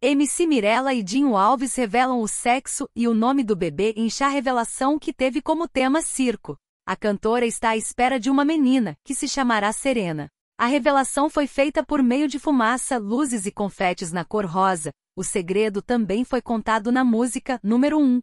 MC Mirella e Dinho Alves revelam o sexo e o nome do bebê em chá revelação que teve como tema circo. A cantora está à espera de uma menina, que se chamará Serena. A revelação foi feita por meio de fumaça, luzes e confetes na cor rosa. O segredo também foi contado na música número 1,